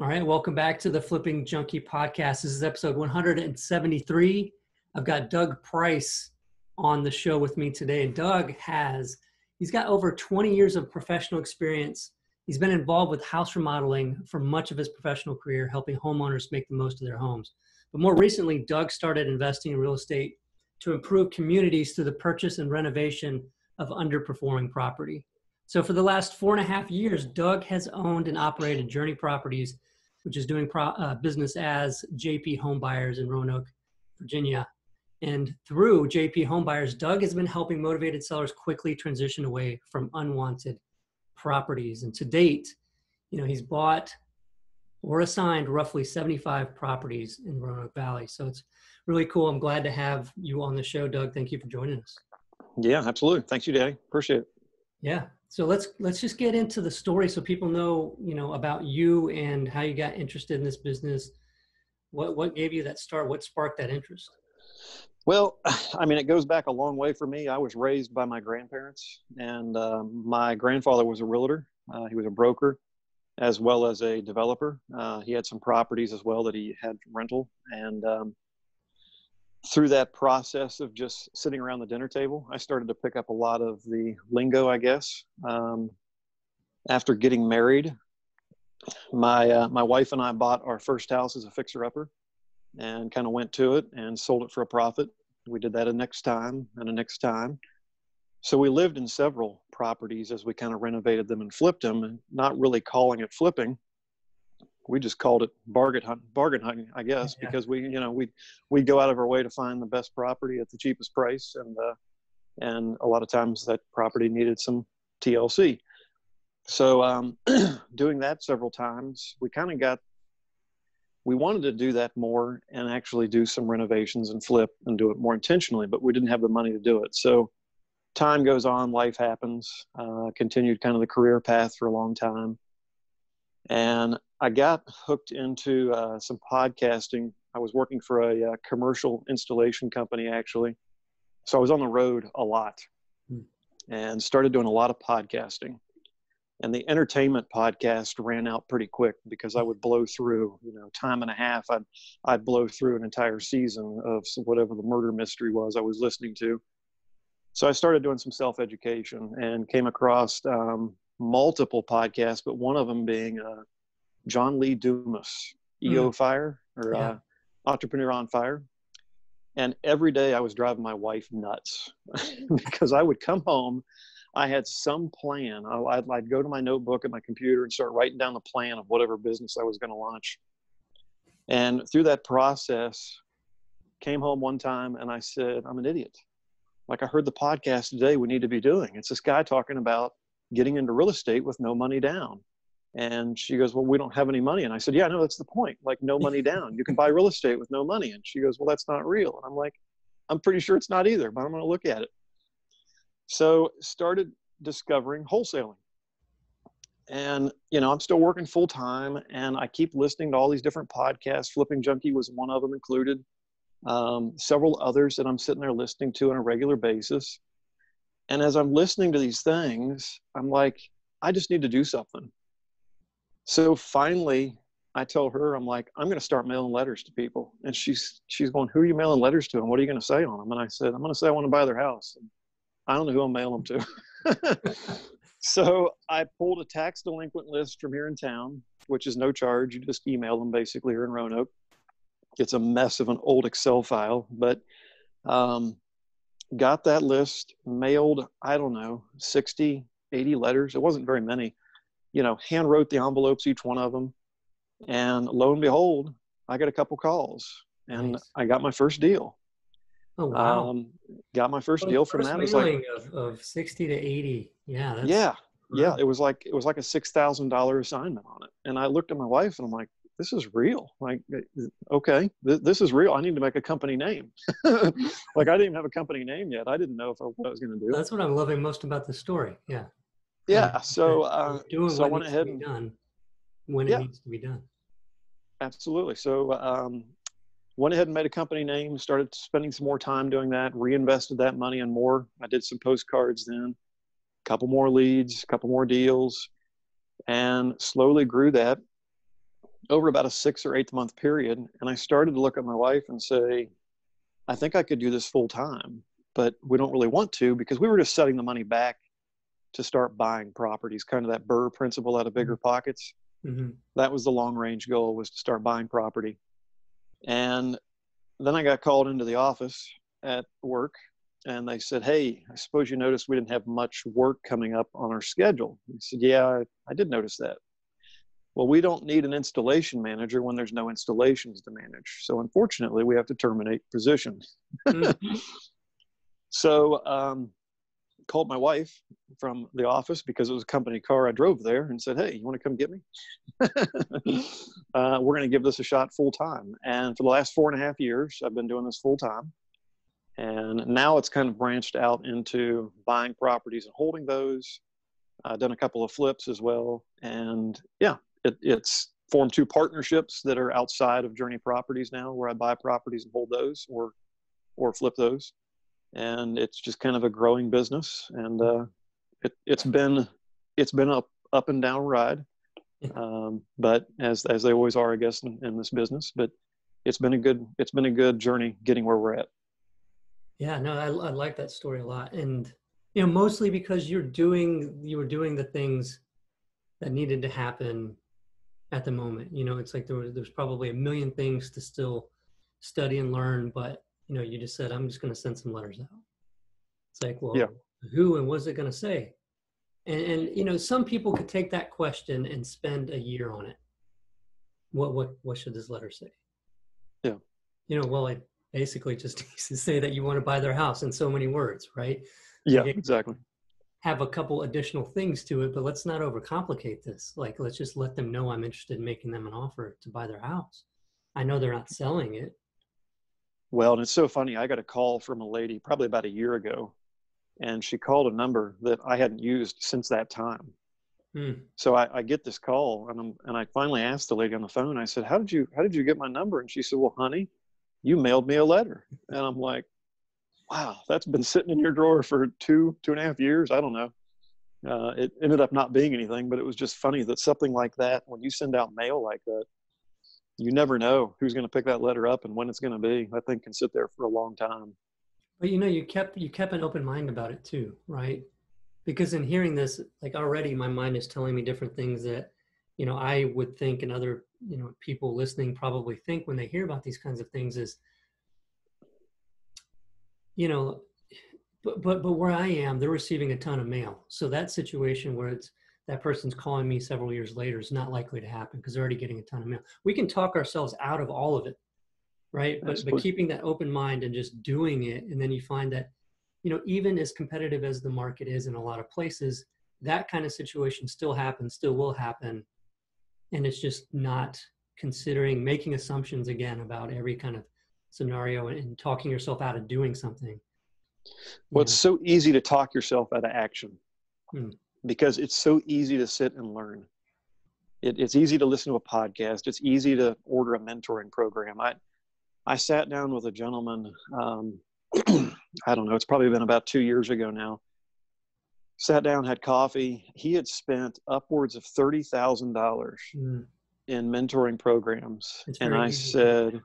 All right, welcome back to the Flipping Junkie podcast. This is episode 173. I've got Doug Price on the show with me today. And Doug has, he's got over 20 years of professional experience. He's been involved with house remodeling for much of his professional career, helping homeowners make the most of their homes. But more recently, Doug started investing in real estate to improve communities through the purchase and renovation of underperforming property. So for the last four and a half years, Doug has owned and operated Journey Properties, which is doing pro, uh, business as JP Homebuyers in Roanoke, Virginia. And through JP Homebuyers, Doug has been helping motivated sellers quickly transition away from unwanted properties. And to date, you know, he's bought or assigned roughly 75 properties in Roanoke Valley. So it's really cool. I'm glad to have you on the show, Doug. Thank you for joining us. Yeah, absolutely. Thanks you, Danny. Appreciate it. Yeah. So let's let's just get into the story so people know, you know, about you and how you got interested in this business. What what gave you that start? What sparked that interest? Well, I mean, it goes back a long way for me. I was raised by my grandparents, and um, my grandfather was a realtor. Uh, he was a broker as well as a developer. Uh, he had some properties as well that he had rental. And um, through that process of just sitting around the dinner table, I started to pick up a lot of the lingo, I guess. Um, after getting married, my uh, my wife and I bought our first house as a fixer upper, and kind of went to it and sold it for a profit. We did that a next time and a next time. So we lived in several properties as we kind of renovated them and flipped them, not really calling it flipping, we just called it bargain hunt, bargain hunting, I guess, yeah. because we, you know, we we go out of our way to find the best property at the cheapest price, and uh, and a lot of times that property needed some TLC. So um, doing that several times, we kind of got. We wanted to do that more and actually do some renovations and flip and do it more intentionally, but we didn't have the money to do it. So time goes on, life happens. Uh, continued kind of the career path for a long time and I got hooked into uh, some podcasting. I was working for a, uh, commercial installation company actually, so I was on the road a lot, hmm. and started doing a lot of podcasting. And the entertainment podcast ran out pretty quick because I would blow through, you know, time and a half. I'd I'd blow through an entire season of whatever the murder mystery was I was listening to. So I started doing some self education and came across um, multiple podcasts, but one of them being uh, John Lee Dumas, EO mm. Fire or yeah. uh, Entrepreneur on Fire. And every day I was driving my wife nuts because I would come home. I had some plan. I'd, I'd go to my notebook at my computer and start writing down the plan of whatever business I was going to launch. And through that process, came home one time and I said, I'm an idiot. Like I heard the podcast today we need to be doing. It's this guy talking about getting into real estate with no money down. And she goes, Well, we don't have any money. And I said, Yeah, no, that's the point. Like, no money down. You can buy real estate with no money. And she goes, Well, that's not real. And I'm like, I'm pretty sure it's not either, but I'm going to look at it. So, started discovering wholesaling. And, you know, I'm still working full time and I keep listening to all these different podcasts. Flipping Junkie was one of them included. Um, several others that I'm sitting there listening to on a regular basis. And as I'm listening to these things, I'm like, I just need to do something. So finally, I tell her, I'm like, I'm going to start mailing letters to people. And she's, she's going, who are you mailing letters to? And what are you going to say on them? And I said, I'm going to say I want to buy their house. And I don't know who I'm mailing them to. so I pulled a tax delinquent list from here in town, which is no charge. You just email them basically here in Roanoke. It's a mess of an old Excel file, but um, got that list, mailed, I don't know, 60, 80 letters. It wasn't very many. You know, hand wrote the envelopes, each one of them. And lo and behold, I got a couple calls and nice. I got my first deal. Oh, wow. Um, got my first deal from that. It was like, of, of 60 to 80. Yeah. yeah. Yeah. It was like, it was like a $6,000 assignment on it. And I looked at my wife and I'm like, this is real. Like, eh, okay, th- this is real. I need to make a company name. like, I didn't even have a company name yet. I didn't know if I, what I was going to do. That's what I'm loving most about the story. Yeah. Yeah. So, uh, doing so what I went ahead and done when yeah, it needs to be done. Absolutely. So, um, went ahead and made a company name, started spending some more time doing that, reinvested that money and more. I did some postcards then, a couple more leads, a couple more deals, and slowly grew that over about a six or eight month period. And I started to look at my wife and say, I think I could do this full time, but we don't really want to because we were just setting the money back to start buying properties, kind of that BRRRR principle out of bigger mm-hmm. pockets. Mm-hmm. That was the long range goal was to start buying property. And then I got called into the office at work and they said, Hey, I suppose you noticed we didn't have much work coming up on our schedule. I said, Yeah, I, I did notice that. Well, we don't need an installation manager when there's no installations to manage. So unfortunately, we have to terminate positions. mm-hmm. So um, called my wife from the office because it was a company car. I drove there and said, "Hey, you want to come get me? uh, we're going to give this a shot full time." And for the last four and a half years, I've been doing this full time. And now it's kind of branched out into buying properties and holding those. I've done a couple of flips as well, and yeah, it, it's formed two partnerships that are outside of Journey Properties now, where I buy properties and hold those, or or flip those, and it's just kind of a growing business, and uh, it, it's been it's been up up and down ride, um, but as as they always are, I guess, in, in this business. But it's been a good it's been a good journey getting where we're at. Yeah, no, I, I like that story a lot, and you know, mostly because you're doing you were doing the things that needed to happen at the moment. You know, it's like there was there's probably a million things to still study and learn, but you know, you just said I'm just going to send some letters out. It's like, well, yeah. who and what's it going to say? And and you know, some people could take that question and spend a year on it. What what what should this letter say? Yeah. You know, well, it basically just needs to say that you want to buy their house in so many words, right? Yeah, exactly have a couple additional things to it, but let's not overcomplicate this. Like, let's just let them know I'm interested in making them an offer to buy their house. I know they're not selling it. Well, and it's so funny. I got a call from a lady probably about a year ago, and she called a number that I hadn't used since that time. Hmm. So I, I, get this call, and I'm, and I finally asked the lady on the phone. I said, "How did you How did you get my number?" And she said, "Well, honey, you mailed me a letter." And I'm like, wow, that's been sitting in your drawer for two, two and a half years. I don't know. Uh, it ended up not being anything, but it was just funny that something like that, when you send out mail like that, you never know who's going to pick that letter up and when it's going to be. That thing can sit there for a long time. But you know, you kept you kept an open mind about it too, right? Because in hearing this, like already, my mind is telling me different things that you know I would think, and other you know people listening probably think when they hear about these kinds of things is you know, but but but where I am, they're receiving a ton of mail. So that situation where it's that person's calling me several years later is not likely to happen because they're already getting a ton of mail. We can talk ourselves out of all of it, right? But but keeping that open mind and just doing it, and then you find that, you know, even as competitive as the market is in a lot of places, that kind of situation still happens, still will happen, and it's just not considering making assumptions again about every kind of scenario and, talking yourself out of doing something. Well, it's so easy to talk yourself out of action hmm. because it's so easy to sit and learn. It, it's easy to listen to a podcast. It's easy to order a mentoring program. I, I sat down with a gentleman. Um, I don't know. It's probably been about two years ago now. Sat down, had coffee. He had spent upwards of thirty thousand dollars hmm in mentoring programs. And I said,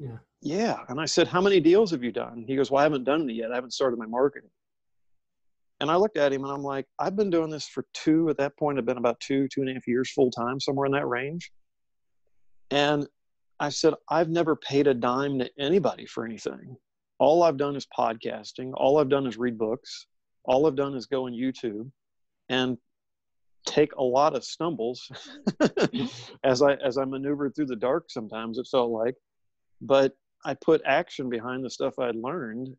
yeah. yeah. And I said, how many deals have you done? He goes, well, I haven't done any yet. I haven't started my marketing. And I looked at him and I'm like, I've been doing this for two, at that point, I've been about two, two and a half years full time, somewhere in that range. And I said, I've never paid a dime to anybody for anything. All I've done is podcasting. All I've done is read books. All I've done is go on YouTube and take a lot of stumbles as I as I maneuvered through the dark. Sometimes it felt like, but I put action behind the stuff I'd learned,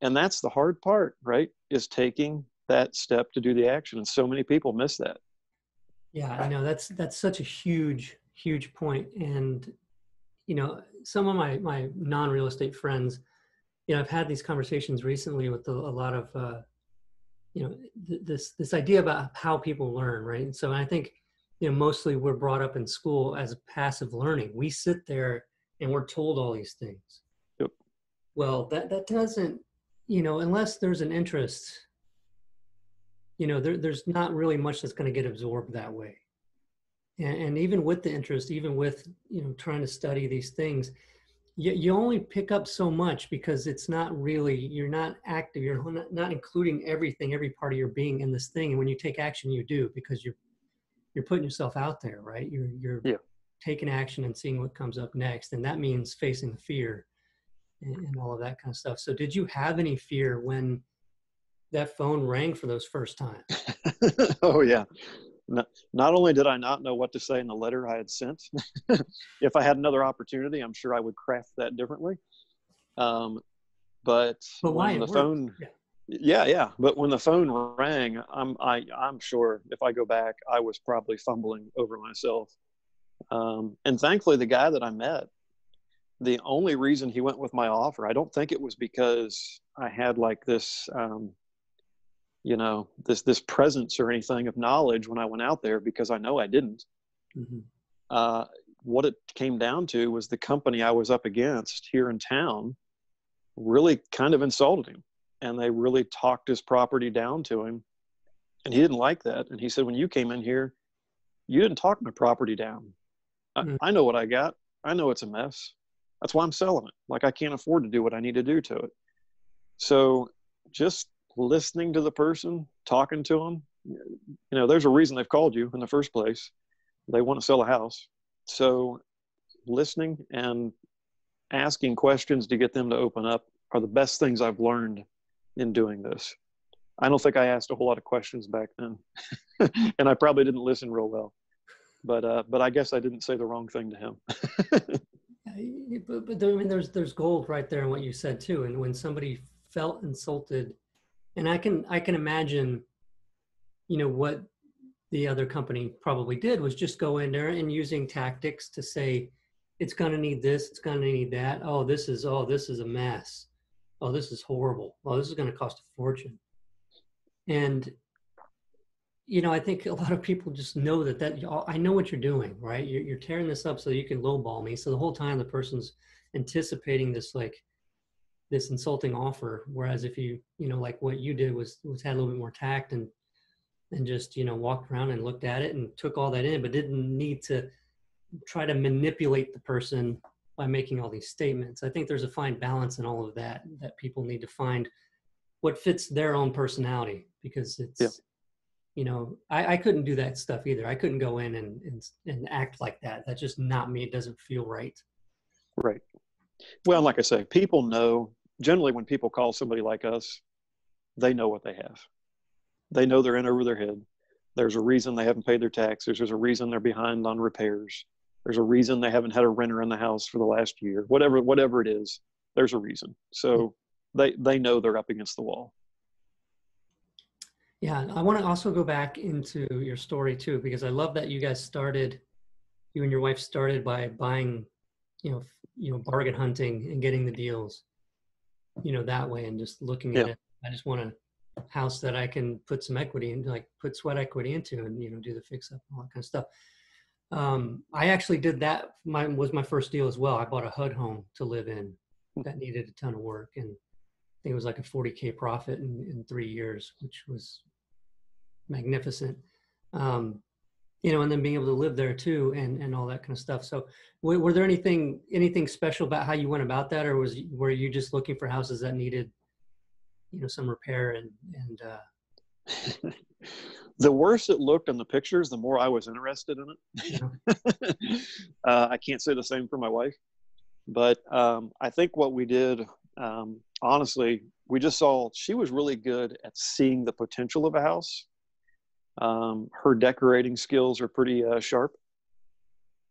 and that's the hard part, right? Is taking that step to do the action, and so many people miss that. Yeah, I know that's that's such a huge huge point, and you know, some of my my non real estate friends, you know, I've had these conversations recently with a, a lot of uh, you know th- this this idea about how people learn right? And so i think you know mostly we're brought up in school as passive learning. We sit there and we're told all these things. Yep. well that that doesn't you know unless there's an interest you know there, there's not really much that's going to get absorbed that way. And, and even with the interest even with you know trying to study these things you, you only pick up so much because it's not really you're not active you're not, not including everything every part of your being in this thing. And when you take action you do because you're you're putting yourself out there right? You're you're yeah. taking action and seeing what comes up next. And that means facing the fear and, and all of that kind of stuff. So did you have any fear when that phone rang for those first times? Oh yeah not, not only did I not know what to say in the letter I had sent, if I had another opportunity, I'm sure I would craft that differently. Um, but, but why when the phone, yeah. yeah, yeah. But when the phone rang, I'm I I'm sure if I go back, I was probably fumbling over myself. Um, and thankfully, the guy that I met, the only reason he went with my offer, I don't think it was because I had like this um, you know this this presence or anything of knowledge when I went out there because I know I didn't. Mm-hmm. Uh, what it came down to was the company I was up against here in town really kind of insulted him, and they really talked his property down to him, and he didn't like that. And he said, "When you came in here, you didn't talk my property down. Mm-hmm. I, I know what I got. I know it's a mess. That's why I'm selling it. Like I can't afford to do what I need to do to it. So just listening to the person, talking to them. You know, there's a reason they've called you in the first place. They want to sell a house. So, listening and asking questions to get them to open up are the best things I've learned in doing this. I don't think I asked a whole lot of questions back then, and I probably didn't listen real well. But uh, but I guess I didn't say the wrong thing to him. but, but I mean, there's there's gold right there in what you said too. And when somebody felt insulted and i can i can imagine you know what the other company probably did was just go in there and using tactics to say it's going to need this it's going to need that. Oh this is oh this is a mess. Oh this is horrible. Oh this is going to cost a fortune. And you know i think a lot of people just know that that i know what you're doing right? You're, you're tearing this up so you can lowball me. So the whole time the person's anticipating this like this insulting offer. Whereas if you, you know, like what you did was was had a little bit more tact and and just you know walked around and looked at it and took all that in, but didn't need to try to manipulate the person by making all these statements. I think there's a fine balance in all of that that people need to find what fits their own personality because it's yeah. you know I, I couldn't do that stuff either. I couldn't go in and, and and act like that. That's just not me. It doesn't feel right. Right. Well, like I say, people know generally when people call somebody like us, they know what they have. They know they're in over their head. There's a reason they haven't paid their taxes. There's a reason they're behind on repairs. There's a reason they haven't had a renter in the house for the last year. Whatever whatever it is, there's a reason. So they they know they're up against the wall. Yeah, I want to also go back into your story too because I love that you guys started you and your wife started by buying, you know, you know, bargain hunting and getting the deals you know that way and just looking yeah. at it i just want a house that i can put some equity in like put sweat equity into and you know do the fix up and all that kind of stuff um, i actually did that mine was my first deal as well i bought a hud home to live in hmm. that needed a ton of work and i think it was like a 40k profit in, in three years which was magnificent um, you know, and then being able to live there too, and and all that kind of stuff. So, were, were there anything anything special about how you went about that, or was were you just looking for houses that needed, you know, some repair and and? Uh... the worse it looked in the pictures, the more I was interested in it. Yeah. uh, I can't say the same for my wife, but um, I think what we did, um, honestly, we just saw she was really good at seeing the potential of a house um, her decorating skills are pretty uh, sharp.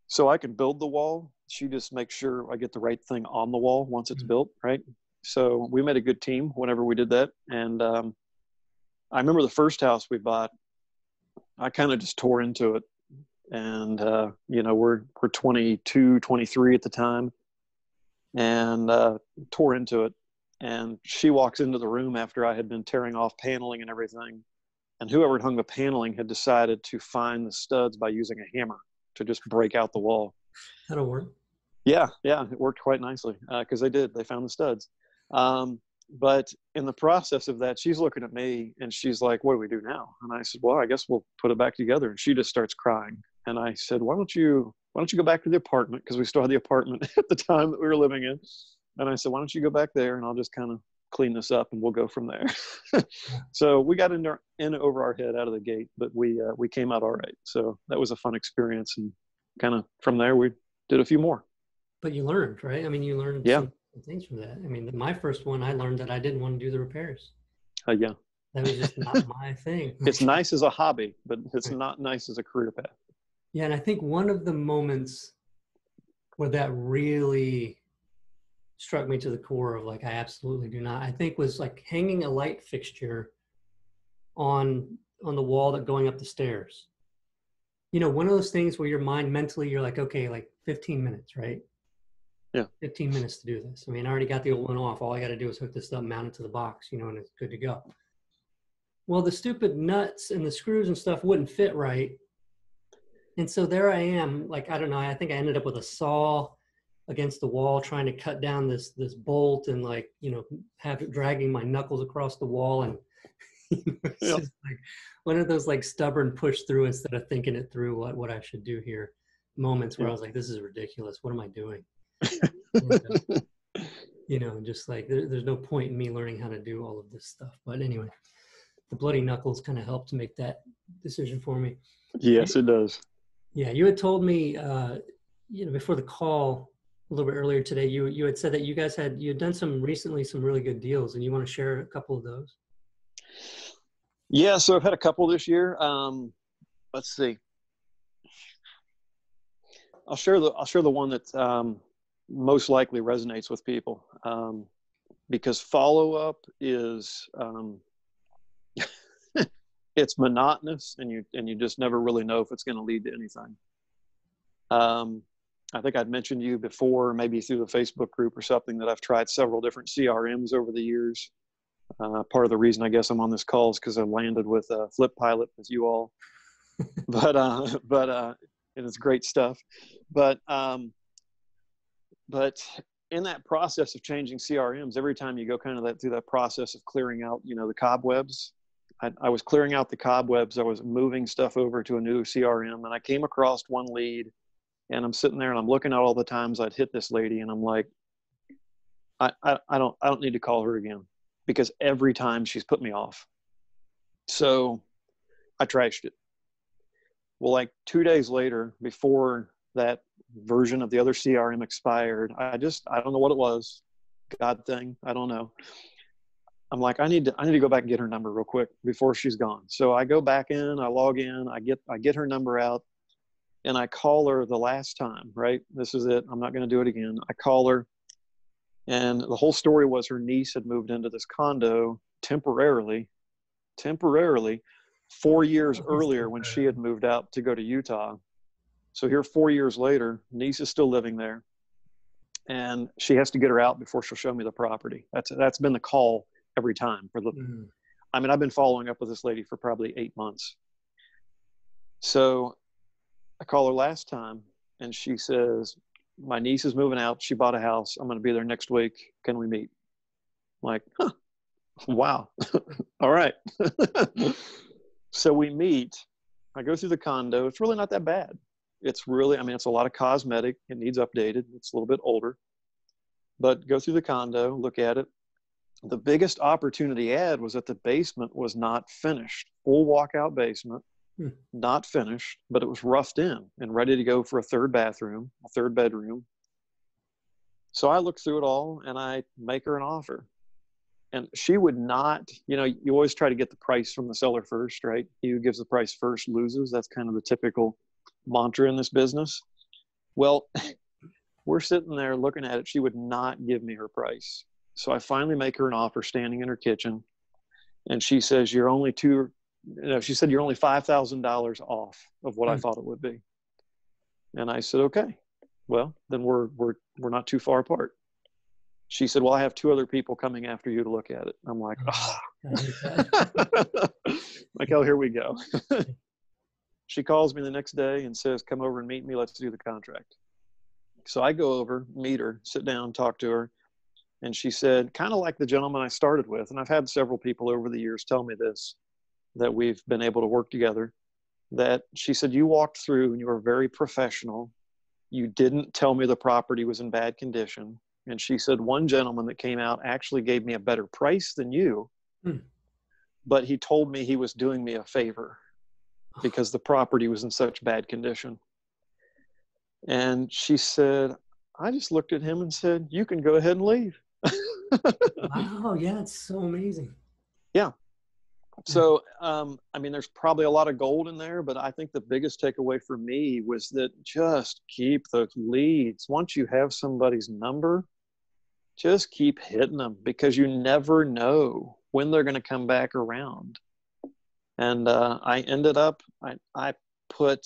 So I can build the wall. She just makes sure I get the right thing on the wall once it's mm-hmm. built, right? So we made a good team whenever we did that. And um, I remember the first house we bought, I kind of just tore into it. And, uh, you know, we're, we're 22, 23 at the time and uh, tore into it. And she walks into the room after I had been tearing off paneling and everything and whoever had hung the paneling had decided to find the studs by using a hammer to just break out the wall. That'll work. Yeah, yeah, it worked quite nicely because uh, they did. They found the studs. Um, but in the process of that, she's looking at me and she's like, "What do we do now?" And I said, "Well, I guess we'll put it back together." And she just starts crying. and I said, "Why don't you why don't you go back to the apartment because we still had the apartment at the time that we were living in." And I said, "Why don't you go back there and I'll just kind of clean this up and we'll go from there." so we got in, our, in over our head out of the gate, but we uh, we came out all right. So that was a fun experience, and kind of from there we did a few more. But you learned, right? I mean, you learned yeah. things from that. I mean, my first one, I learned that I didn't want to do the repairs. Uh, yeah. That was just not my thing. It's nice as a hobby, but it's not nice as a career path. Yeah, and I think one of the moments where that really struck me to the core of like I absolutely do not. I think was like hanging a light fixture on on the wall that going up the stairs. You know, one of those things where your mind mentally you're like, okay, like 15 minutes, right? Yeah. 15 minutes to do this. I mean, I already got the old one off. All I got to do is hook this up, mount it to the box, you know, and it's good to go. Well, the stupid nuts and the screws and stuff wouldn't fit right. And so there I am, like, I don't know, I think I ended up with a saw against the wall trying to cut down this this bolt and like, you know, have it dragging my knuckles across the wall and it's yep. just like one of those like stubborn push through instead of thinking it through what, what I should do here moments where. I was like, this is ridiculous. What am I doing? you know, just like there, there's no point in me learning how to do all of this stuff. But anyway, the bloody knuckles kind of helped to make that decision for me. Yes, it does. Yeah, you had told me, uh, you know, before the call a little bit earlier today, you you had said that you guys had you had done some recently some really good deals, and you want to share a couple of those. Yeah, so I've had a couple this year. Um, let's see. I'll share the I'll share the one that um, most likely resonates with people um, because follow up is um, it's monotonous and you and you just never really know if it's going to lead to anything. Um, I think I'd mentioned to you before, maybe through the Facebook group or something, that I've tried several different CRMs over the years. Uh, part of the reason I guess I'm on this call is because I landed with a FlipPilot with you all, but uh, but uh, and it's great stuff. But um, but in that process of changing CRMs, every time you go kind of that through that process of clearing out, you know, the cobwebs. I, I was clearing out the cobwebs. I was moving stuff over to a new CRM, and I came across one lead, and I'm sitting there and I'm looking at all the times I'd hit this lady, and I'm like, I, I, I don't I don't need to call her again because every time she's put me off. So I trashed it. Well, like two days later, before that version of the other CRM expired, I just I don't know what it was, God thing, I don't know. I'm like, I need to I need to go back and get her number real quick before she's gone. So I go back in, I log in, I get I get her number out, and I call her the last time, right? This is it. I'm not gonna do it again. I call her and the whole story was her niece had moved into this condo temporarily, temporarily, four years earlier when she had moved out to go to Utah. So here, four years later, niece is still living there, and she has to get her out before she'll show me the property. That's that's been the call every time for the. Mm-hmm. I mean, I've been following up with this lady for probably eight months. So I call her last time, and she says, my niece is moving out. She bought a house. I'm going to be there next week. Can we meet? I'm like, huh, wow. All right. so we meet. I go through the condo. It's really not that bad. It's really, I mean, it's a lot of cosmetic. It needs updated. It's a little bit older. But go through the condo, look at it. The biggest opportunity ad was that the basement was not finished. Full walkout basement Hmm. not finished, but it was roughed in and ready to go for a third bathroom, a third bedroom. So I look through it all and I make her an offer. And she would not, you know, you always try to get the price from the seller first, right? He who gives the price first loses. That's kind of the typical mantra in this business. Well, we're sitting there looking at it. She would not give me her price. So I finally make her an offer standing in her kitchen. And she says, You're only two you know, she said, You're only $5,000 off of what mm. I hmm. thought it would be. And I said, Okay, well, then we're, we're, we're not too far apart. She said, Well, I have two other people coming after you to look at it. I'm like, Oh, like, oh, here we go. she calls me the next day and says, Come over and meet me. Let's do the contract. So I go over, meet her, sit down, talk to her. And she said, kind of like the gentleman I started with, and I've had several people over the years tell me this that we've been able to work together. that she said, You walked through and you were very professional. You didn't tell me the property was in bad condition. And she said, One gentleman that came out actually gave me a better price than you, hmm. but he told me he was doing me a favor because the property was in such bad condition. And she said, I just looked at him and said, You can go ahead and leave. wow, yeah, it's so amazing. Yeah. So, um, I mean, there's probably a lot of gold in there, but I think the biggest takeaway for me was that just keep those leads. Once you have somebody's number, just keep hitting them because you never know when they're going to come back around. And uh, I ended up, I, I put,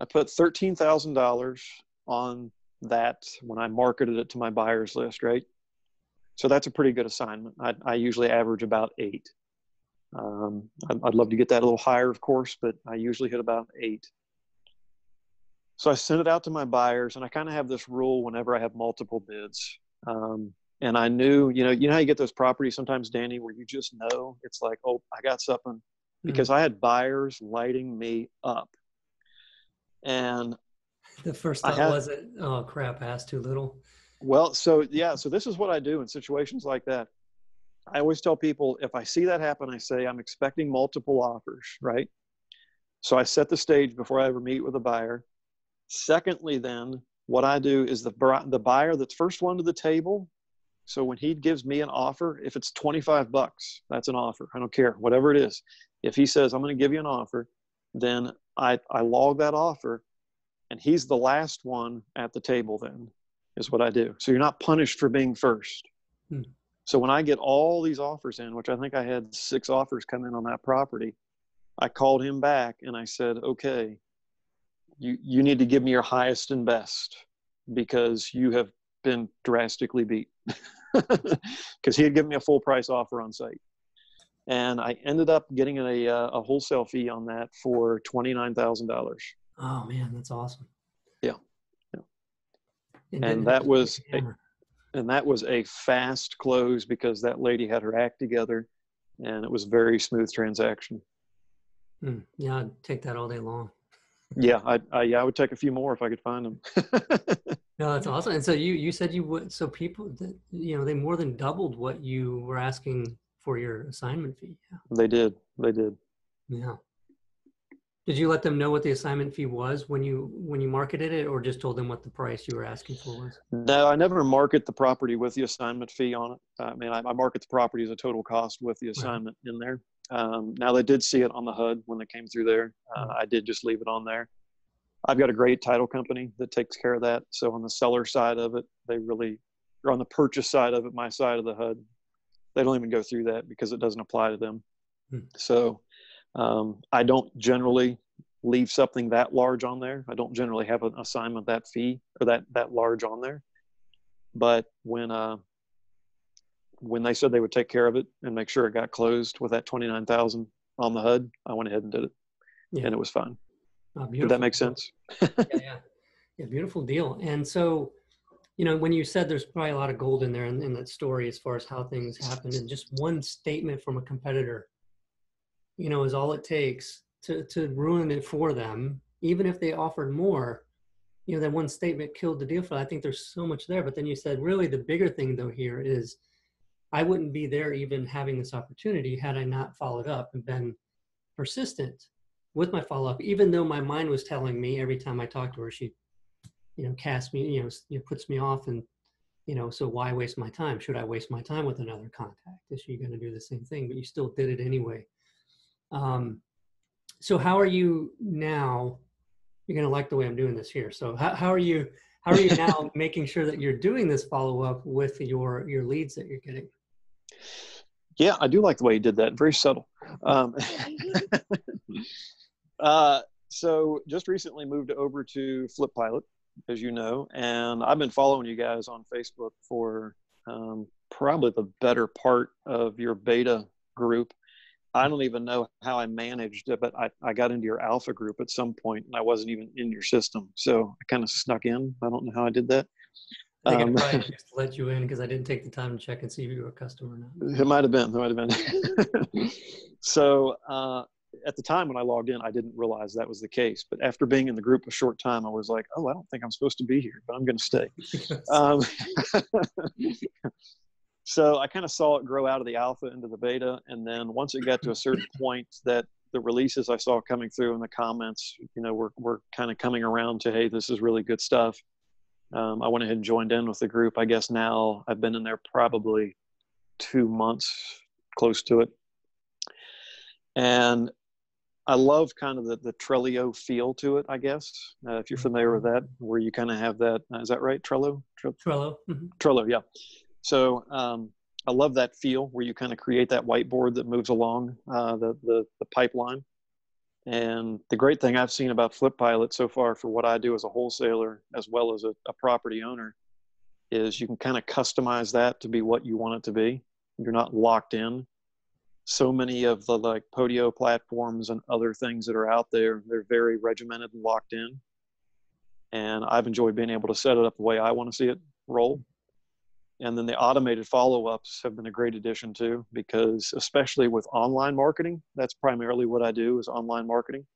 I put thirteen thousand dollars on that when I marketed it to my buyers list, right? So that's a pretty good assignment. I, I usually average about eight. Um, I'd, I'd, love to get that a little higher, of course, but I usually hit about eight. So I sent it out to my buyers, and I kind of have this rule whenever I have multiple bids. Um, and I knew, you know, you know how you get those properties sometimes, Danny, where you just know it's like, oh, I got something, hmm. because. I had buyers lighting me up. And the first thought had, was it, oh crap, I asked too little. Well, so yeah, so this is what I do in situations like that. I always tell people if I see that happen, I say I'm expecting multiple offers, right? So I set the stage before I ever meet with a buyer. Secondly, then what I do is the the buyer that's first one to the table. So when he gives me an offer, if it's 25 bucks, that's an offer. I don't care, whatever it is. If he says I'm going to give you an offer, then I I log that offer and he's the last one at the table then is what i do. So you're not punished for being first. Hmm. so when i get all these offers in which i think i had six offers come in on that property i called him back and i said okay you you need to give me your highest and best because you have been drastically beat. Because he had given me a full price offer on site. And i ended up getting a, uh, a wholesale fee on that for $29000 Oh man, that's awesome. Yeah. yeah. And, and that was a, and that was a fast close because that lady had her act together and it was very smooth transaction. Mm, yeah, I'd take that all day long. Yeah, I, I yeah, I would take a few more if I could find them. no, that's awesome. And so you you said you would so people that you know they more than doubled what you were asking for your assignment fee. Yeah. They did. They did. Yeah. Did you let them know what the assignment fee was when you when you marketed it, or just told them what the price you were asking for was? No, I never market the property with the assignment fee on it. I mean, I, I market the property as a total cost with the assignment right. in there. Um, now they did see it on the HUD when they came through there. Uh, I did just leave it on there. I've got a great title company that takes care of that. So on the seller side of it, they really, or on the purchase side of it, my side of the HUD, they don't even go through that because it doesn't apply to them. Hmm. So um, I don't generally leave something that large on there. I don't generally have an assignment that fee or that that large on there. But when uh, when they said they would take care of it and make sure it got closed with that twenty nine thousand on the HUD, I went ahead and did it, yeah. and it was fine. Oh, did that make sense? yeah, yeah, yeah, beautiful deal. And so, you know, when you said there's probably a lot of gold in there in, in that story as far as how things happened, and just one statement from a competitor you know, is all it takes to, to ruin it for them, even if they offered more. You know, that one statement killed the deal for I think there's so much there. But then you said, really, the bigger thing, though, here is I wouldn't be there even having this opportunity had I not followed up and been persistent with my follow up, even though my mind was telling me every time I talked to her, she, you know, casts me, you know, you know, puts me off and, you know, so why waste my time? Should I waste my time with another contact? Is she going to do the same thing? But you still did it anyway. Um, so how are you now? You're going to like the way I'm doing this here. So how, how are you? How are you now making sure that you're doing this follow up with your your leads that you're getting? Yeah, I do like the way you did that. Very subtle. Um, uh, so just recently moved over to FlipPilot, as you know, and I've been following you guys on Facebook for um, probably the better part of your beta group. I don't even know how I managed it, but I, I got into your alpha group at some point and I wasn't even in your system. So I kind of snuck in. I don't know how I did that. I think um, I probably just let you in because I didn't take the time to check and see if you were a customer or not. It might have been. It might have been. so uh, at the time when I logged in, I didn't realize that was the case. But after being in the group a short time, I was like, oh, I don't think I'm supposed to be here, but I'm going to stay. um, so I kind of saw it grow out of the alpha into the beta. And then once it got to a certain point that the releases I saw coming through in the comments, you know, were, were kind of coming around to, hey, this is really good stuff. Um, I went ahead and joined in with the group. I guess now I've been in there probably two months, close to it. And I love kind of the, the Trello feel to it, I guess, uh, if you're familiar with that, where you kind of have that. Uh, is that right? Trello? Tre- Trello. Mm-hmm. Trello, yeah. So um, I love that feel where you kind of create that whiteboard that moves along uh, the, the, the pipeline. And the great thing I've seen about FlipPilot so far for what I do as a wholesaler as well as a, a property owner is you can kind of customize that to be what you want it to be. You're not locked in so many of the like Podio platforms and other things that are out there, they're very regimented and locked in. And I've enjoyed being able to set it up the way I want to see it roll. And then the automated follow ups have been a great addition too, because especially with online marketing, that's primarily what I do is online marketing.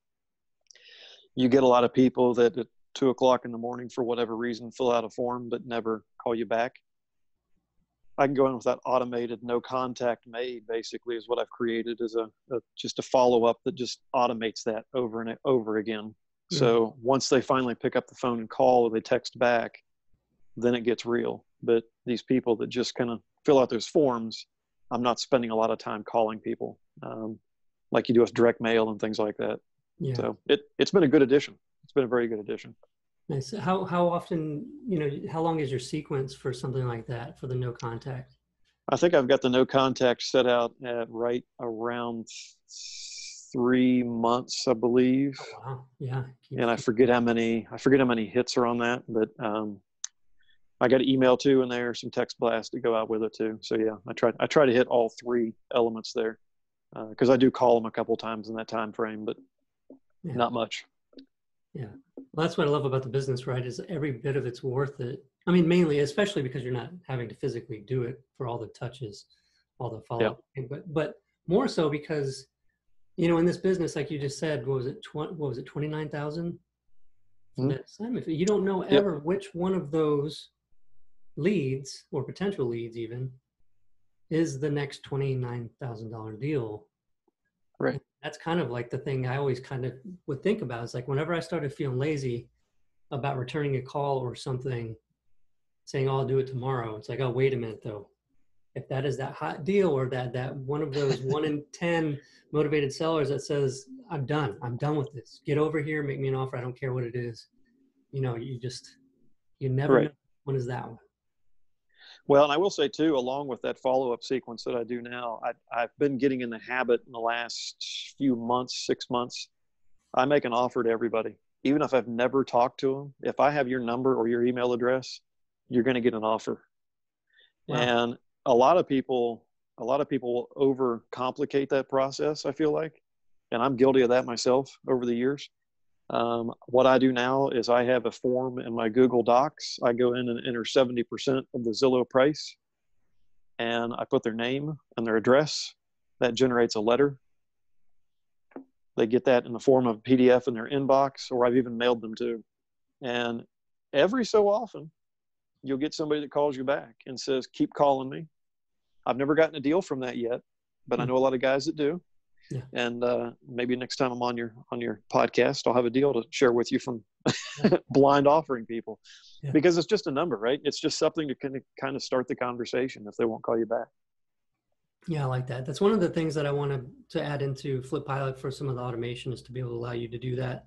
You get a lot of people that at two o'clock in the morning, for whatever reason, fill out a form but never call you back. I can go in with that automated no contact made basically is what I've created as a, a just a follow up that just automates that over and over again. Mm-hmm. So once they finally pick up the phone and call or they text back, then it gets real. But these people that just kind of fill out those forms, I'm not spending a lot of time calling people um, like you do with direct mail and things like that. Yeah. So it, it's been a good addition. It's been a very good addition. Nice. How how often you know how long is your sequence for something like that for the no contact? I think I've got the no contact set out at right around three months, I believe. Oh, wow. Yeah. and I forget how many I forget how many hits are on that, but um, I got an email too in there, some text blast to go out with it too. So yeah, I try I try to hit all three elements there because uh, I do call them a couple times in that time frame, but yeah. not much. Yeah. Well, that's what I love about the business, right? Is every bit of it's worth it. I mean, mainly, especially because you're not having to physically do it for all the touches, all the follow up, yeah. but but more so because, you know, in this business, like you just said, what was it? Twenty? What was it? Twenty nine thousand. Mm-hmm. You don't know ever yep. which one of those leads or potential leads even is the next twenty nine thousand dollar deal. Right that's kind of like the thing I always kind of would think about. Is like whenever I started feeling lazy about returning a call or something, saying oh, I'll do it tomorrow. It's like, oh, wait a minute though. If that is that hot deal or that that one of those one in ten motivated sellers that says I'm done, I'm done with this. Get over here, make me an offer. I don't care what it is. You know, you just you never right. know when is that one. Well, and I will say too, along with that follow up sequence that I do now, I, have been getting in the habit in the last few months, six months. I make an offer to everybody, even if I've never talked to them. If I have your number or your email address, you're going to get an offer. Wow. And a lot of people, a lot of people overcomplicate that process. I feel like, and I'm guilty of that myself over the years. Um, what I do now is I have a form in my Google Docs. I go in and enter 70% of the Zillow price and I put their name and their address. That generates a letter. They get that in the form of PDF in their inbox, or I've even mailed them to. And every so often, you'll get somebody that calls you back and says, Keep calling me. I've never gotten a deal from that yet, but I hmm. know a lot of guys that do. Yeah. And uh, maybe next time I'm on your on your podcast, I'll have a deal to share with you from blind offering people, yeah. because it's just a number, right? It's just something to kind of kind of start the conversation if they won't call you back. Yeah, I like that. That's one of the things that I wanted to add into FlipPilot for some of the automation is to be able to allow you to do that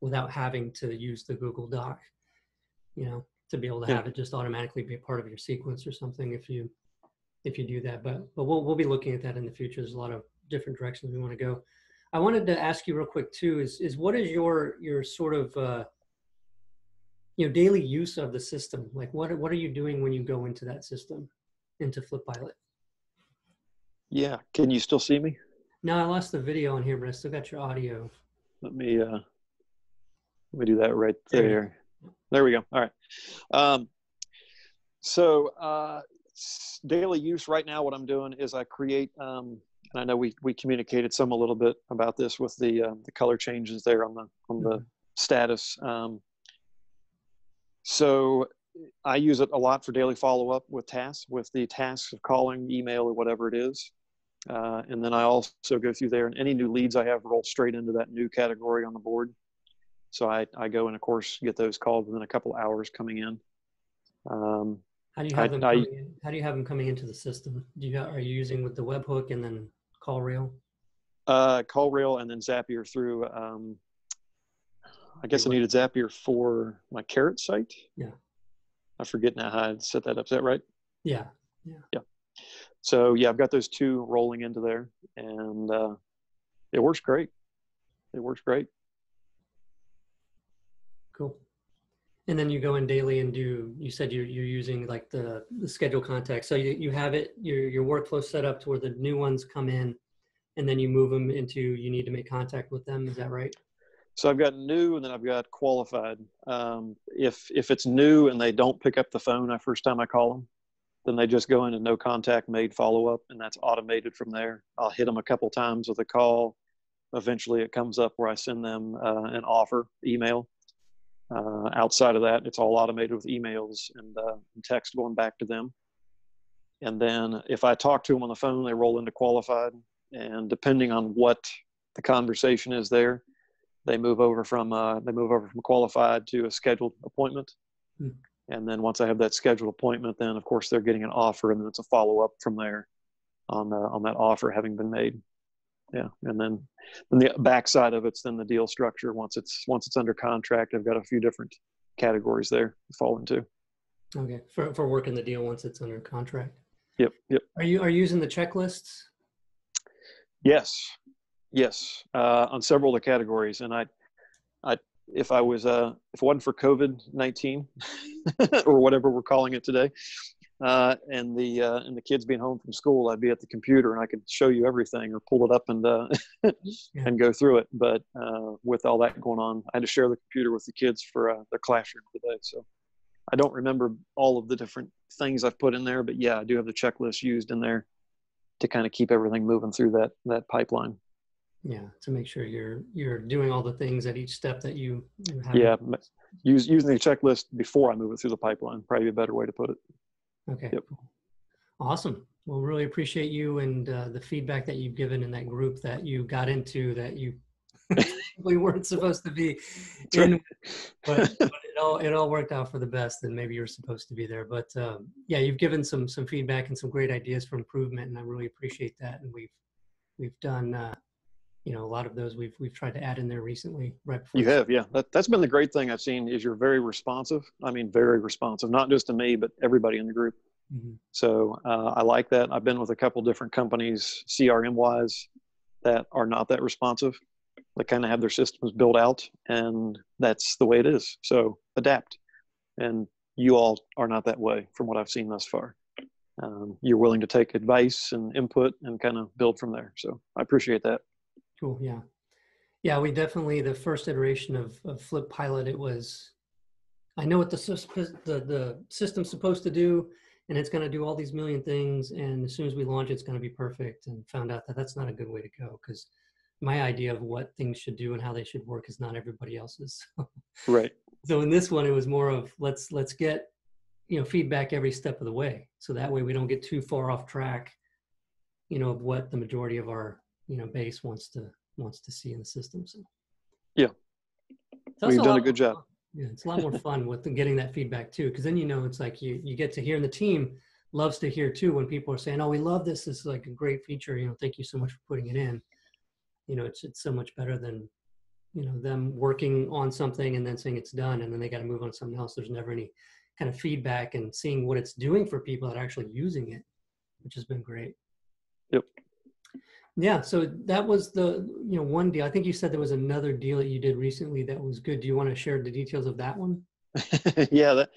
without having to use the Google Doc. You know, to be able to yeah. have it just automatically be a part of your sequence or something if you if you do that. But but we'll we'll be looking at that in the future. There's a lot of different directions we want to go. I wanted to ask you real quick too is is what is your your sort of uh, you know daily use of the system? Like what what are you doing when you go into that system, into FlipPilot? Yeah, can you still see me? No, I lost the video on here, but I still got your audio. Let me uh, let me do that right there. There we go. All right. Um, so uh, daily use right now, what I'm doing is I create um, and I know we we communicated some a little bit about this with the uh, the color changes there on the on the mm-hmm. status. Um, so I use it a lot for daily follow up with tasks, with the tasks of calling, email, or whatever it is. Uh, and then I also go through there, and any new leads I have roll straight into that new category on the board. So I, I go and of course get those called within a couple hours coming in. Um, how do you have I, them? Coming I, in, how do you have them coming into the system? Do you are you using with the webhook and then CallRail? Uh, CallRail and then Zapier through. Um, I guess I needed Zapier for my carrot site. Yeah. I forget now how I set that up. Is that right? Yeah. Yeah. Yeah. So yeah, I've got those two rolling into there, and uh, it works great. It works great. Cool. And then you go in daily and do. You said you're you're using like the the schedule contact. So you you have it your your workflow set up to where the new ones come in, and then you move them into you need to make contact with them. Is that right? So I've got new and then I've got qualified. Um, if if it's new and they don't pick up the phone the first time I call them, then they just go into no contact made follow up, and that's automated from there. I'll hit them a couple times with a call. Eventually, it comes up where I send them uh, an offer email. Uh, outside of that, it's all automated with emails and, uh, and text going back to them. And then if I talk to them on the phone, they roll into qualified. And depending on what the conversation is there, they move over from uh, they move over from qualified to a scheduled appointment. Hmm. And then once I have that scheduled appointment, then of course they're getting an offer, and then it's a follow up from there on the, on that offer having been made. Yeah, and then then the backside of it's then the deal structure. Once it's once it's under contract, I've got a few different categories there to fall into. Okay, for for working the deal once it's under contract. Yep, yep. Are you are you using the checklists? Yes, Yes, uh, on several of the categories, and I, I, if I was, uh, if it wasn't for COVID nineteen, or whatever we're calling it today, uh, and the uh, and the kids being home from school, I'd be at the computer and I could show you everything or pull it up and uh, yeah. and go through it. But uh, with all that going on, I had to share the computer with the kids for uh, their classroom today. So I don't remember all of the different things I've put in there, but yeah, I do have the checklist used in there to kind of keep everything moving through that that pipeline yeah to make sure you're you're doing all the things at each step that you, you have yeah use using the checklist before i move it through the pipeline probably a better way to put it okay yep. awesome. Well really appreciate you and uh, the feedback that you've given in that group that you got into that you we weren't supposed to be in but, but, it all it all worked out for the best and maybe you're supposed to be there. But um, yeah you've given some some feedback and some great ideas for improvement and i really appreciate that and we've we've done uh, you know a lot of those we've we've tried to add in there recently right before you have yeah. That, that's been the great thing i've seen is you're very responsive. I mean very responsive not just to me but everybody in the group. Mm-hmm. so uh, i like that. I've been with a couple different companies crm wise that are not that responsive. They kind of have their systems built out and that's the way it is. So adapt. And you all are not that way from what i've seen thus far. Um, you're willing to take advice and input and kind of build from there. So i appreciate that Cool. Yeah. Yeah, we definitely the first iteration of, of FlipPilot. It was, I know what the the the system's supposed to do, and it's going to do all these million things. And as soon as we launch, it's going to be perfect. And found out that that's not a good way to go because my idea of what things should do and how they should work is not everybody else's. right. So in this one, it was more of let's let's get you know feedback every step of the way, so that way we don't get too far off track. You know of what the majority of our you know base wants to wants to see in the system. So yeah, we've done a good job. Fun. Yeah, it's a lot more fun with getting that feedback too, because then you know it's like you you get to hear, and the team loves to hear too when people are saying, "Oh, we love this. This is like a great feature. You know, thank you so much for putting it in." You know, it's it's so much better than you know them working on something and then saying it's done, and then they got to move on to something else. There's never any kind of feedback and seeing what it's doing for people that are actually using it, which has been great. Yep. Yeah, so that was the you know one deal. I think you said there was another deal that you did recently that was good. Do you want to share the details of that one? yeah, that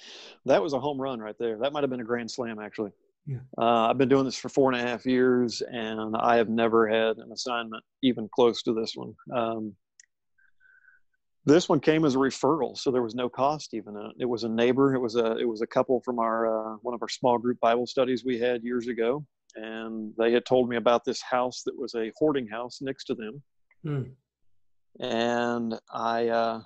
that was a home run right there. That might have been a grand slam actually. Yeah. Uh, I've been doing this for four and a half years, and I have never had an assignment even close to this one. Um, this one came as a referral, so there was no cost even in it. It was a neighbor. It was a it was a couple from our uh, one of our small group Bible studies we had years ago and they had told me about this house that was a hoarding house next to them. Hmm. And I, uh,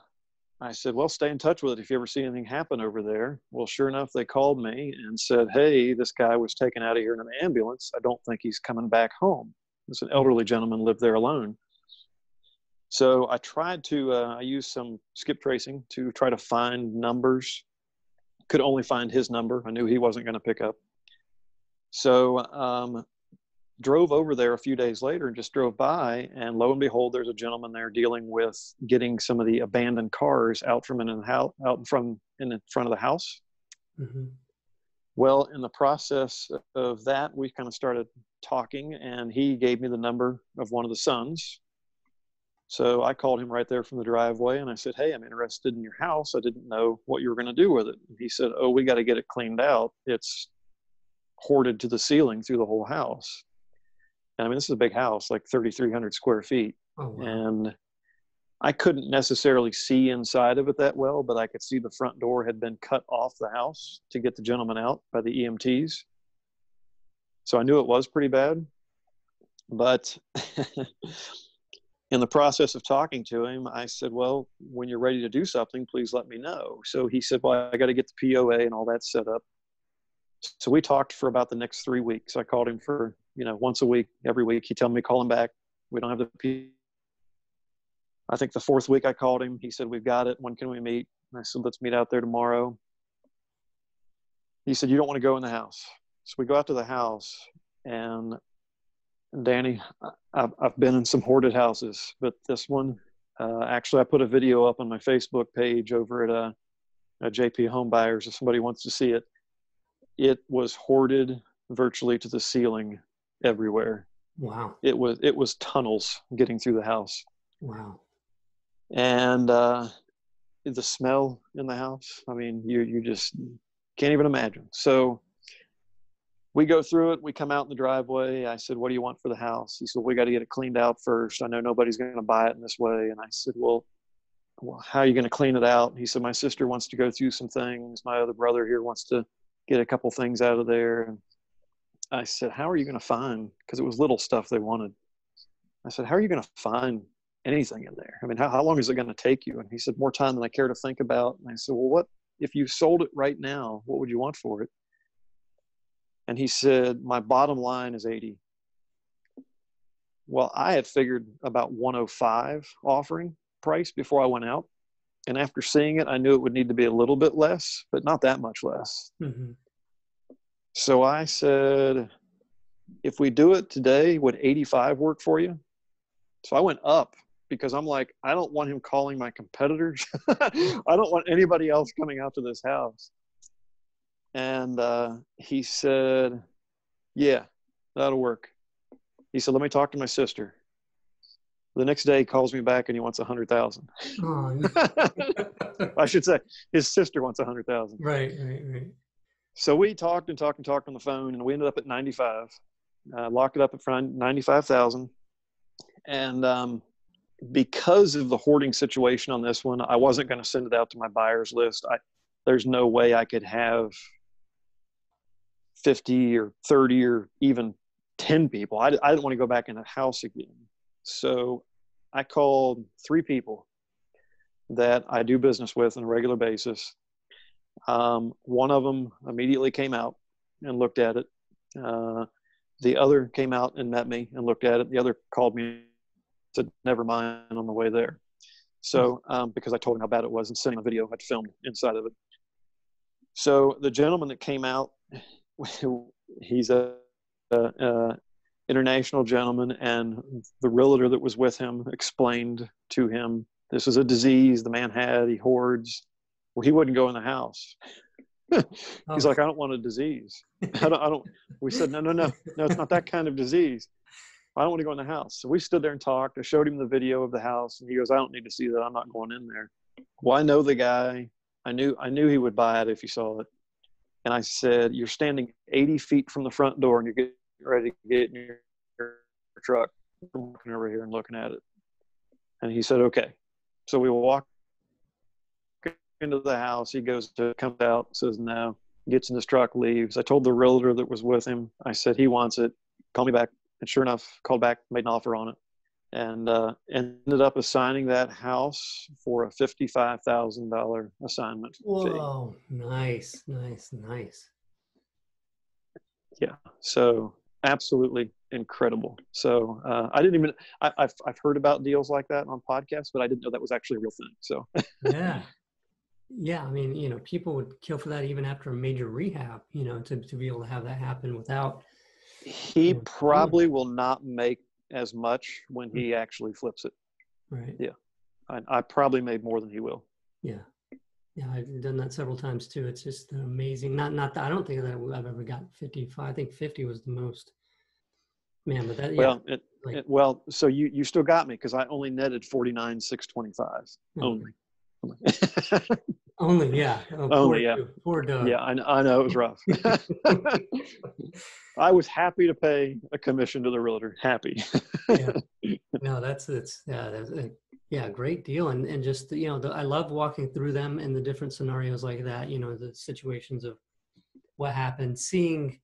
I said, well, stay in touch with it if you ever see anything happen over there. Well, sure enough, they called me and said, hey, this guy was taken out of here in an ambulance. I don't think he's coming back home. It's an elderly gentleman lived there alone. So I tried to, uh, I used some skip tracing to try to find numbers. Could only find his number. I knew he wasn't going to pick up. So um, drove over there a few days later and just drove by, and lo and behold, there's a gentleman there dealing with getting some of the abandoned cars out from in the house, out from in the front of the house. Mm-hmm. Well, in the process of that, we kind of started talking, and he gave me the number of one of the sons so I called him right there from the driveway and I said, Hey, I'm interested in your house. I didn't know what you were going to do with it. And he said, Oh, we got to get it cleaned out. It's hoarded to the ceiling through the whole house. And I mean, this is a big house, like 3,300 square feet. Oh, wow. And I couldn't necessarily see inside of it that well, but I could see the front door had been cut off the house to get the gentleman out by the EMTs. So I knew it was pretty bad. But in the process of talking to him, I said, Well, when you're ready to do something, please let me know. So he said, Well, I got to get the POA and all that set up. So we talked for about the next three weeks. I called him for, you know, once a week, every week. He told me, Call him back. We don't have the P. I think the fourth week I called him. He said, We've got it. When can we meet? And I said, Let's meet out there tomorrow. He said, You don't want to go in the house. So we go out to the house, and Danny, I've, I've been in some hoarded houses, but this one, uh, actually, I put a video up on my Facebook page over at uh, JP Home Buyers if somebody wants to see it. It was hoarded virtually to the ceiling everywhere. Wow. It was it was tunnels getting through the house. Wow. And uh, the smell in the house, I mean, you you just can't even imagine. So we go through it. We come out in the driveway. I said, "What do you want for the house?" He said, "We got to get it cleaned out first. I know nobody's going to buy it in this way." And I said, "Well, well how are you going to clean it out?" He said, "My sister wants to go through some things. My other brother here wants to get a couple things out of there." And I said, "How are you going to find?" Because it was little stuff they wanted. I said, "How are you going to find anything in there? I mean, how, how long is it going to take you?" And he said, "More time than I care to think about." And I said, "Well, what if you sold it right now? What would you want for it?" and he said my bottom line is 80 well i had figured about 105 offering price before i went out and after seeing it i knew it would need to be a little bit less but not that much less mm-hmm. so i said if we do it today would 85 work for you so i went up because i'm like i don't want him calling my competitors i don't want anybody else coming out to this house and uh, he said, Yeah, that'll work. He said, Let me talk to my sister. The next day, he calls me back and he wants a hundred thousand. Oh, I should say his sister wants a hundred thousand. Right, right, right. So we talked and talked and talked on the phone, and we ended up at ninety-five. Uh, locked it up at front ninety-five thousand, and um, because of the hoarding situation on this one, I wasn't going to send it out to my buyers list. I, there's no way I could have 50 or 30 or even 10 people. I, I didn't want to go back in the house again. So I called three people that I do business with on a regular basis. Um, one of them immediately came out and looked at it. Uh, the other came out and met me and looked at it. The other called me said, never mind on the way there. So, um, because I told him how bad it was and sent him a video I'd filmed inside of it. So the gentleman that came out he's a, a, a, international gentleman, and the realtor that was with him explained to him this is a disease the man had. He hoards. Well, he wouldn't go in the house. he's oh. like, I don't want a disease. I don't, I don't. We said, no, no, no, no. It's not that kind of disease. I don't want to go in the house. So we stood there and talked. I showed him the video of the house, and he goes, I don't need to see that. I'm not going in there. Well, I know the guy. I knew I knew he would buy it if he saw it. And I said, You're standing 80 feet from the front door and you're getting ready to get in your, your truck. I'm walking over here and looking at it. And he said, Okay. So we walk into the house. He goes to, comes out, says, No. gets in his truck, leaves. I told the realtor that was with him, I said, he wants it. Call me back. And sure enough, called back, made an offer on it, and uh, ended up assigning that house for a fifty-five thousand dollar assignment. Whoa! Fee. Nice, nice, nice. Yeah. So absolutely incredible. So uh, I didn't even I, have I've heard about deals like that on podcasts, but I didn't know that was actually a real thing. So yeah, yeah. I mean, you know, people would kill for that even after a major rehab. You know, to to be able to have that happen without he probably will not make as much when he mm. actually flips it. Right. Yeah. I, I probably made more than he will. Yeah. Yeah, I've done that several times too. It's just amazing. Not, not that I don't think that I've ever got 55. I think 50 was the most. Man, but that, yeah. Well, it, like, it, well, so you, you still got me because I only netted 49, 625 only. Only, yeah. Oh, Only, yeah. Poor Doug. Yeah, I, I know it was rough. I was happy to pay a commission to the realtor. Happy. yeah. No, that's it's yeah, that's yeah, great deal. And and just you know, the, I love walking through them and the different scenarios like that. You know, the situations of what happened, seeing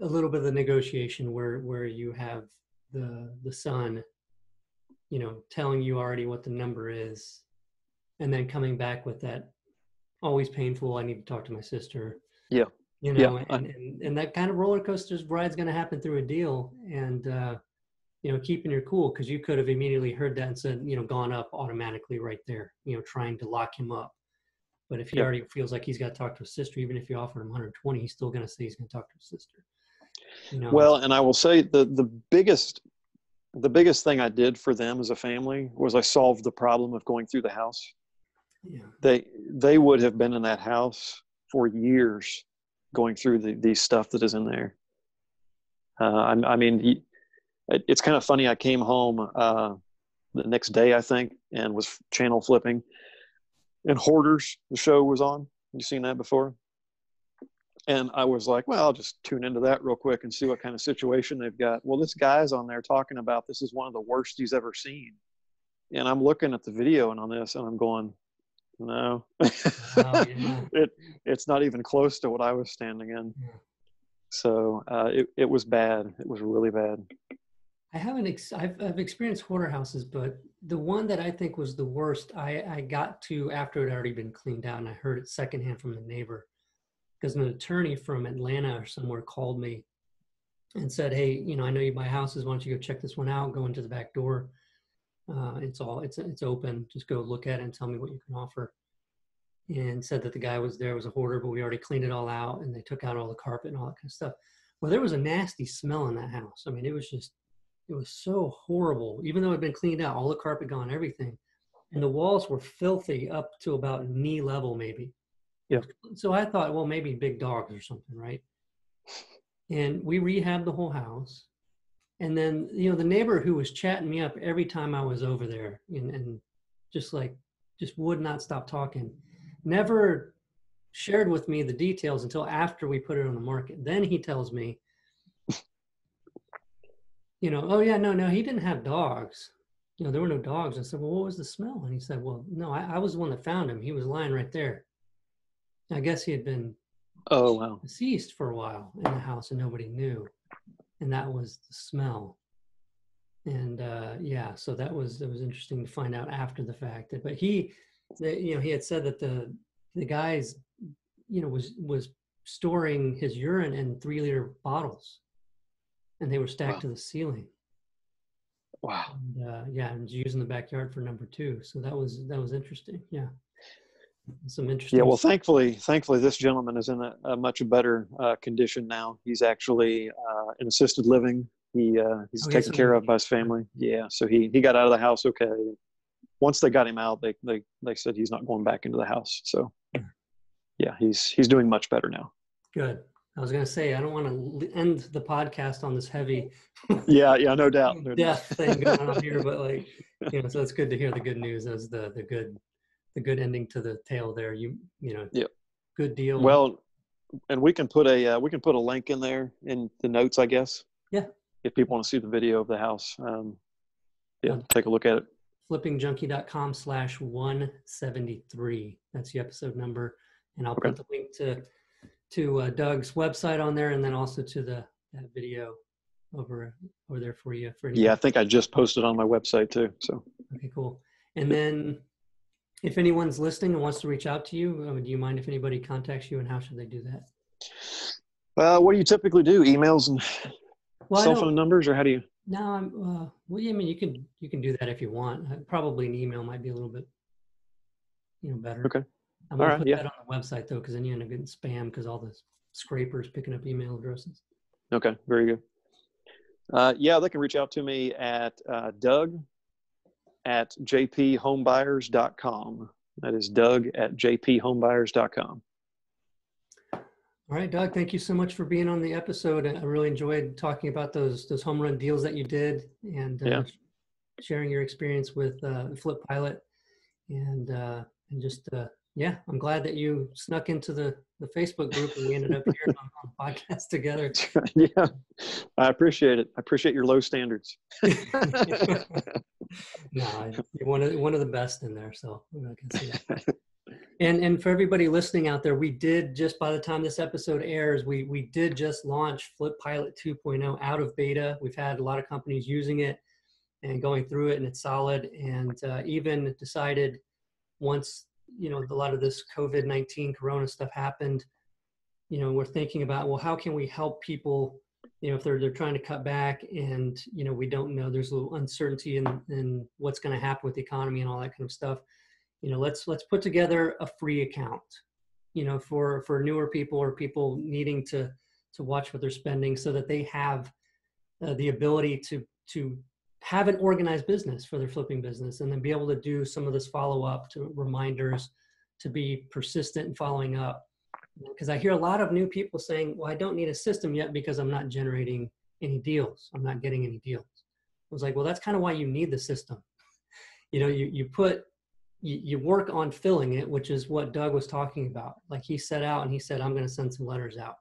a little bit of the negotiation where where you have the the son, you know, telling you already what the number is, and then coming back with that always painful. I need to talk to my sister. Yeah. You know, yeah. and, and, and that kind of roller coaster ride's going to happen through a deal. And, uh, you know, keeping your cool because you could have immediately heard that and said, you know, gone up automatically right there, you know, trying to lock him up. But if he yeah. already feels like he's got to talk to his sister, even if you offered him 120, he's still going to say he's going to talk to his sister. You know? Well, and I will say the the biggest the biggest thing I did for them as a family was I solved the problem of going through the house yeah. they they would have been in that house for years going through the, the stuff that is in there uh, I, I, mean he, it, it's kind of funny i came home uh, the next day i think and was channel flipping and hoarders the show was on you seen that before and i was like well i'll just tune into that real quick and see what kind of situation they've got well this guy's on there talking about this is one of the worst he's ever seen and i'm looking at the video and on this and i'm going no, oh, yeah. it it's not even close to what I was standing in. Yeah. So uh, it it was bad. It was really bad. I haven't. Ex- I've I've experienced hoarder houses, but the one that I think was the worst, I I got to after it had already been cleaned out, and I heard it secondhand from the neighbor, because an attorney from Atlanta or somewhere called me, and said, "Hey, you know, I know you buy houses. Why don't you go check this one out? Go into the back door." Uh, it's all it's it's open. Just go look at it and tell me what you can offer. And said that the guy was there was a hoarder, but we already cleaned it all out, and they took out all the carpet and all that kind of stuff. Well, there was a nasty smell in that house. I mean, it was just it was so horrible. Even though it had been cleaned out, all the carpet gone, everything, and the walls were filthy up to about knee level, maybe. Yeah. So I thought, well, maybe big dogs or something, right? And we rehabbed the whole house and then you know the neighbor who was chatting me up every time i was over there and, and just like just would not stop talking never shared with me the details until after we put it on the market then he tells me you know oh yeah no no he didn't have dogs. You know there were no dogs. I said well what was the smell? And he said well no i, I was the one that found him. He was lying right there. I guess he had been oh wow. deceased for a while in the house and nobody knew. And that was the smell. And uh, yeah, so that was it was interesting to find out after the fact. That, but he, the, you know, he had said that the the guys, you know, was was storing his urine in three liter bottles, and they were stacked wow. to the ceiling. Wow. And, uh, yeah, and using the backyard for number two. So that was that was interesting. Yeah some interesting. Yeah, well, thankfully, thankfully, this gentleman is in a, a much better uh, condition now. He's actually uh, in assisted living. He uh, he's oh, taken care of by his family. Yeah, so he he got out of the house okay. Once they got him out, they they they said he's not going back into the house. So, yeah, he's he's doing much better now. Good. I was going to say I don't want to end the podcast on this heavy. yeah, yeah, no doubt. No death doubt. thing going on here, but like, you know, so it's good to hear the good news as the the good the good ending to the tale there. You you know, yeah, good deal. Well, and we can put a uh, we can put a link in there in the notes, I guess. Yeah. If people want to see the video of the house, um, yeah, take a look at it. Flippingjunkie.com slash one seventy three. That's the episode number, and I'll okay. put the link to to uh, Doug's website on there, and then also to the that video over over there for you. For yeah, I think I just posted on my website too. So okay, cool. And then, if anyone's listening and wants to reach out to you, uh, do you mind if anybody contacts you, and how should they do that? Uh, what do you typically do? Emails and well, cell phone numbers, or how do you? No, I'm. Uh, well, yeah, I mean, you can you can do that if you want. Uh, probably an email might be a little bit, you know, better. Okay. I'm gonna put yeah. Website though, because then you end up getting spam because all the scrapers picking up email addresses. Okay, very good. Uh, yeah, they can reach out to me at uh, Doug at jphomebuyers.com. That is Doug at jphomebuyers.com. All right, Doug, thank you so much for being on the episode. I really enjoyed talking about those those home run deals that you did and uh, yeah. sharing your experience with uh, Flip Pilot and uh, and just uh, yeah, I'm glad that you snuck into the, the Facebook group and we ended up here on, on podcast together. yeah, I appreciate it. I appreciate your low standards. no, you're one of one of the best in there, so I can see that. And and for everybody listening out there, we did just by the time this episode airs, we we did just launch FlipPilot 2.0 out of beta. We've had a lot of companies using it and going through it, and it's solid. And uh, even decided once you know a lot of this COVID nineteen Corona stuff happened, you know we're thinking about well how can we help people you know if they're they're trying to cut back and you know we don't know there's a little uncertainty in in what's going to happen with the economy and all that kind of stuff. You know let's let's put together a free account you know for for newer people or people needing to to watch what they're spending so that they have uh, the ability to to have an organized business for their flipping business and then be able to do some of this follow up to reminders to be persistent in following up. Because i hear a lot of new people saying well i don't need a system yet because i'm not generating any deals. I'm not getting any deals. I was like well that's kind of why you need the system. You know you, you put you, you work on filling it which is what doug was talking about. Like he set out and he said i'm going to send some letters out.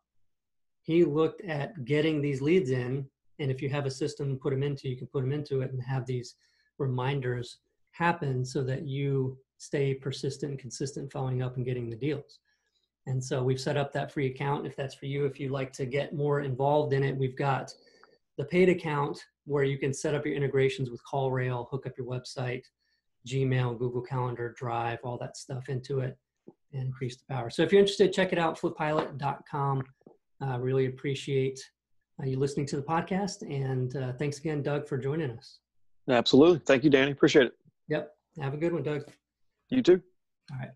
He looked at getting these leads in and if you have a system put them into, you can put them into it and have these reminders happen so that you stay persistent consistent following up and getting the deals. And so we've set up that free account. If that's for you, if you'd like to get more involved in it, we've got the paid account where you can set up your integrations with CallRail, hook up your website, Gmail, Google Calendar, Drive, all that stuff into it and increase the power. So if you're interested, check it out, flippilot.com. Uh, really appreciate uh, you listening to the podcast. And uh, thanks again, Doug, for joining us. Absolutely. Thank you, Danny. Appreciate it. Yep. Have a good one, Doug. You too. All right.